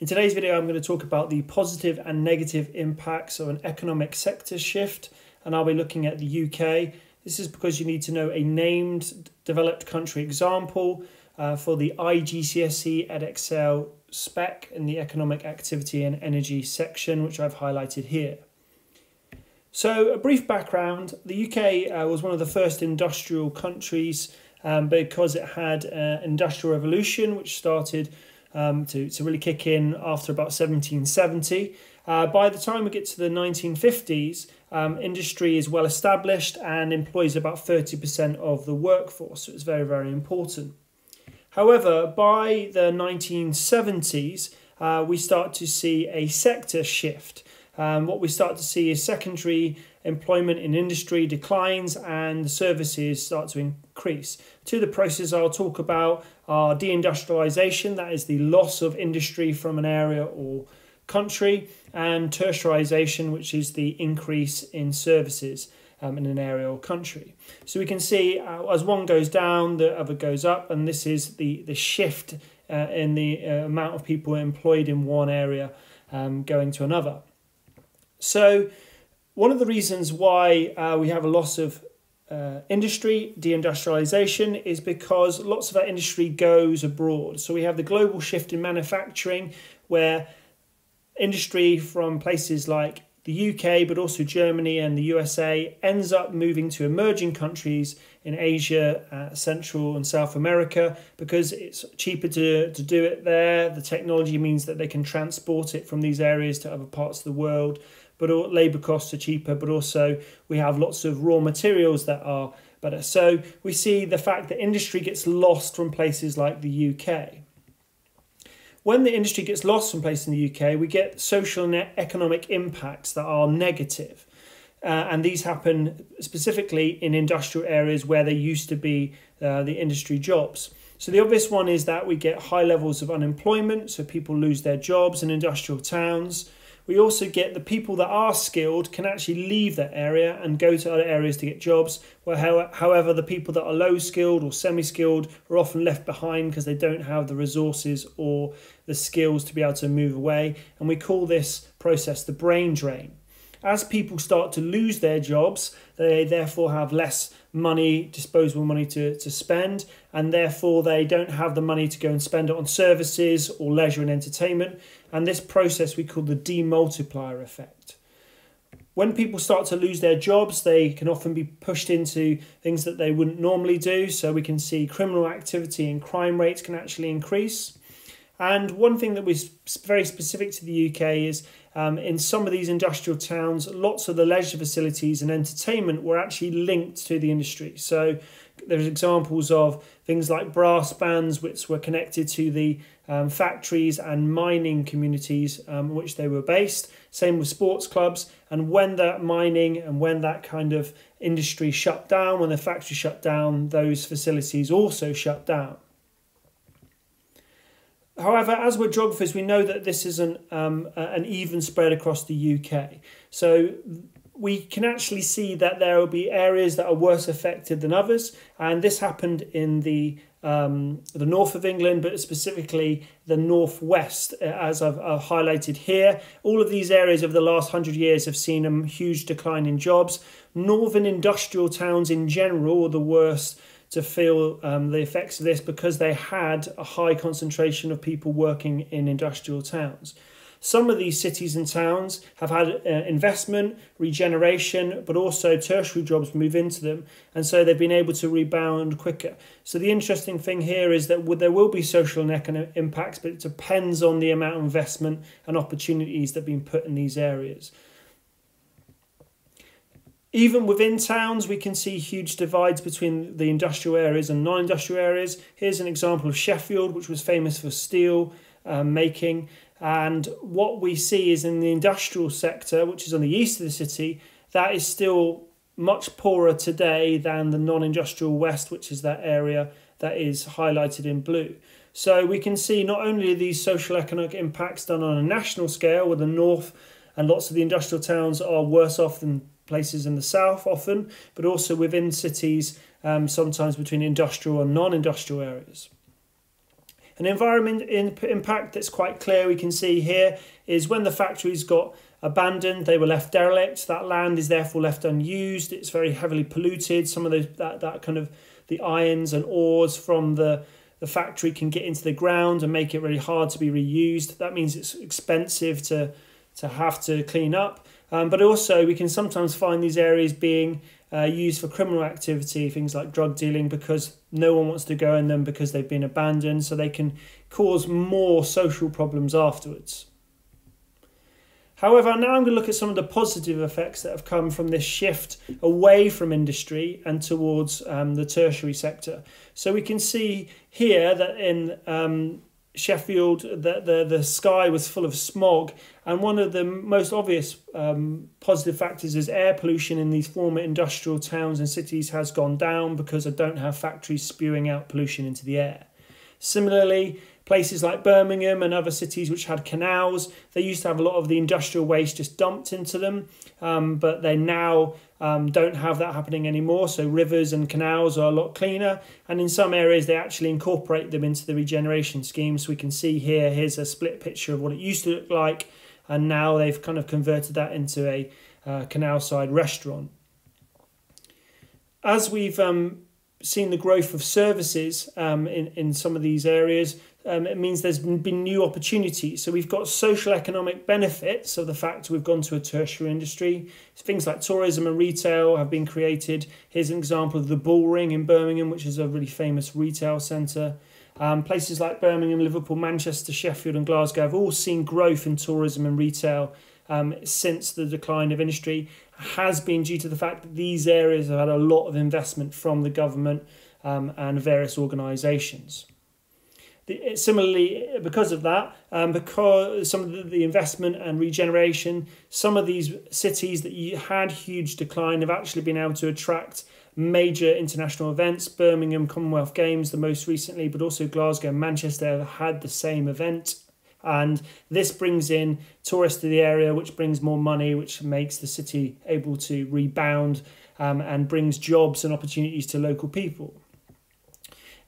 In today's video, I'm going to talk about the positive and negative impacts of an economic sector shift, and I'll be looking at the UK. This is because you need to know a named developed country example uh, for the IGCSE Edexcel spec in the economic activity and energy section, which I've highlighted here. So, a brief background the UK uh, was one of the first industrial countries um, because it had an uh, industrial revolution, which started um, to, to really kick in after about 1770. Uh, by the time we get to the 1950s, um, industry is well established and employs about 30% of the workforce, so it's very, very important. However, by the 1970s, uh, we start to see a sector shift. Um, what we start to see is secondary employment in industry declines and services start to increase. To the process I'll talk about are deindustrialization, that is the loss of industry from an area or country, and tertiarization, which is the increase in services um, in an area or country. So we can see uh, as one goes down, the other goes up, and this is the, the shift uh, in the uh, amount of people employed in one area um, going to another. So one of the reasons why uh, we have a loss of uh, industry, deindustrialization, is because lots of our industry goes abroad. So we have the global shift in manufacturing where industry from places like the UK, but also Germany and the USA, ends up moving to emerging countries in Asia, uh, Central and South America because it's cheaper to, to do it there. The technology means that they can transport it from these areas to other parts of the world but labour costs are cheaper, but also we have lots of raw materials that are better. So we see the fact that industry gets lost from places like the UK. When the industry gets lost from places in the UK, we get social and economic impacts that are negative. Uh, and these happen specifically in industrial areas where there used to be uh, the industry jobs. So the obvious one is that we get high levels of unemployment, so people lose their jobs in industrial towns we also get the people that are skilled can actually leave that area and go to other areas to get jobs. Where, however, the people that are low skilled or semi skilled are often left behind because they don't have the resources or the skills to be able to move away. And we call this process the brain drain. As people start to lose their jobs, they therefore have less money, disposable money to, to spend, and therefore they don't have the money to go and spend it on services or leisure and entertainment. And this process we call the demultiplier effect. When people start to lose their jobs, they can often be pushed into things that they wouldn't normally do. So we can see criminal activity and crime rates can actually increase. And one thing that was very specific to the UK is um, in some of these industrial towns, lots of the leisure facilities and entertainment were actually linked to the industry. So there's examples of things like brass bands, which were connected to the um, factories and mining communities um, which they were based. Same with sports clubs. And when that mining and when that kind of industry shut down, when the factory shut down, those facilities also shut down. However, as we're geographers, we know that this isn't um, an even spread across the UK. So we can actually see that there will be areas that are worse affected than others, and this happened in the um, the north of England, but specifically the northwest, uh, as I've, I've, highlighted here. All of these areas over the last hundred years have seen a huge decline in jobs. Northern industrial towns in general are the worst to feel um, the effects of this because they had a high concentration of people working in industrial towns. Some of these cities and towns have had uh, investment, regeneration, but also tertiary jobs move into them, and so they've been able to rebound quicker. So the interesting thing here is that there will be social and economic impacts, but it depends on the amount of investment and opportunities that have been put in these areas. Even within towns, we can see huge divides between the industrial areas and non industrial areas. Here's an example of Sheffield, which was famous for steel um, making. And what we see is in the industrial sector, which is on the east of the city, that is still much poorer today than the non industrial west, which is that area that is highlighted in blue. So we can see not only these social economic impacts done on a national scale, where the north and lots of the industrial towns are worse off than places in the south often, but also within cities, um, sometimes between industrial and non industrial areas. An environment impact that's quite clear we can see here is when the factories got abandoned, they were left derelict. That land is therefore left unused. It's very heavily polluted. Some of those that, that kind of the irons and ores from the the factory can get into the ground and make it really hard to be reused. That means it's expensive to to have to clean up. Um, but also, we can sometimes find these areas being uh, used for criminal activity, things like drug dealing, because no one wants to go in them because they've been abandoned, so they can cause more social problems afterwards. However, now I'm going to look at some of the positive effects that have come from this shift away from industry and towards um, the tertiary sector. So we can see here that in um, Sheffield, the, the, the sky was full of smog, and one of the most obvious um, positive factors is air pollution in these former industrial towns and cities has gone down because I don't have factories spewing out pollution into the air. Similarly, Places like Birmingham and other cities which had canals, they used to have a lot of the industrial waste just dumped into them, um, but they now um, don't have that happening anymore. So rivers and canals are a lot cleaner, and in some areas they actually incorporate them into the regeneration schemes. So we can see here, here's a split picture of what it used to look like, and now they've kind of converted that into a uh, canal side restaurant. As we've um, seen the growth of services um, in, in some of these areas, um, it means there's been new opportunities. So we've got social economic benefits of the fact we've gone to a tertiary industry. Things like tourism and retail have been created. Here's an example of the Bull Ring in Birmingham, which is a really famous retail centre. Um, places like Birmingham, Liverpool, Manchester, Sheffield, and Glasgow have all seen growth in tourism and retail um, since the decline of industry. Has been due to the fact that these areas have had a lot of investment from the government um, and various organisations. The, similarly, because of that, um, because some of the, the, investment and regeneration, some of these cities that you had huge decline have actually been able to attract major international events. Birmingham Commonwealth Games, the most recently, but also Glasgow and Manchester have had the same event. And this brings in tourists to the area, which brings more money, which makes the city able to rebound um, and brings jobs and opportunities to local people.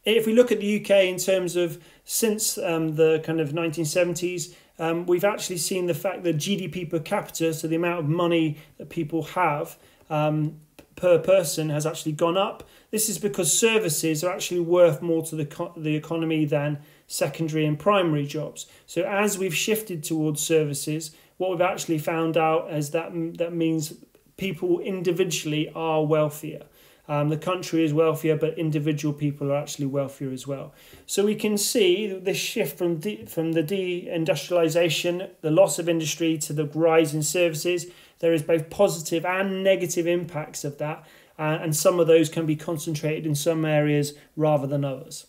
If we look at the UK in terms of since um, the kind of 1970s, um, we've actually seen the fact that GDP per capita, so the amount of money that people have um, per person, has actually gone up. This is because services are actually worth more to the, the economy than secondary and primary jobs. So as we've shifted towards services, what we've actually found out is that that means people individually are wealthier. Um, the country is wealthier, but individual people are actually wealthier as well. So we can see this shift from de- from the deindustrialization, the loss of industry, to the rise in services. There is both positive and negative impacts of that, uh, and some of those can be concentrated in some areas rather than others.